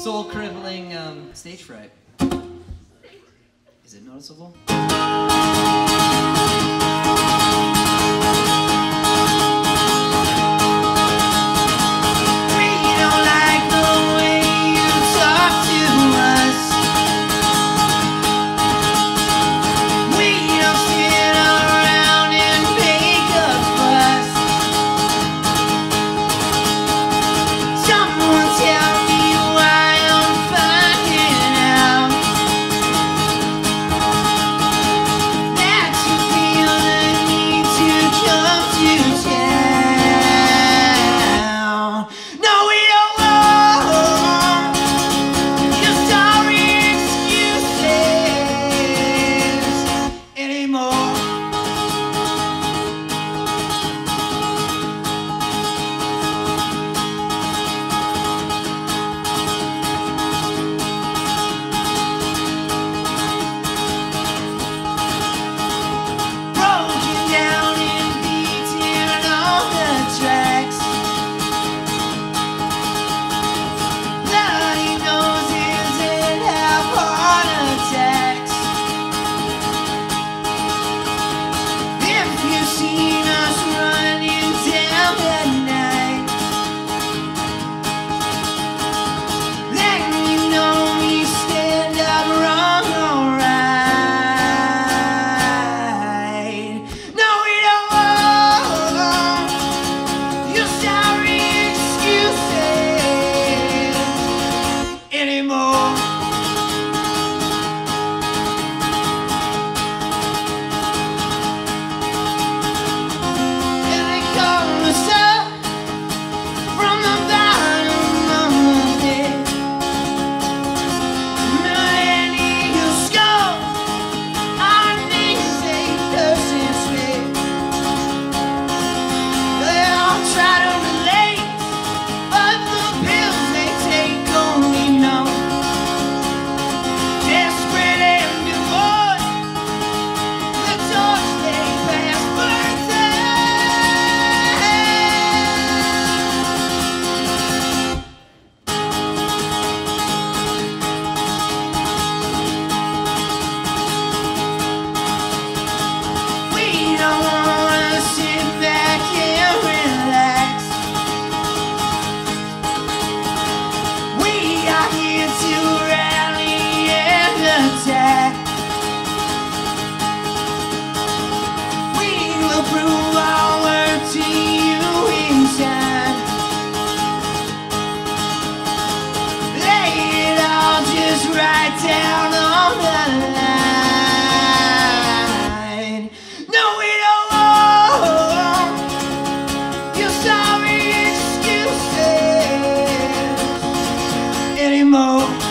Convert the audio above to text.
soul crippling um, stage fright. Is it noticeable? anymore.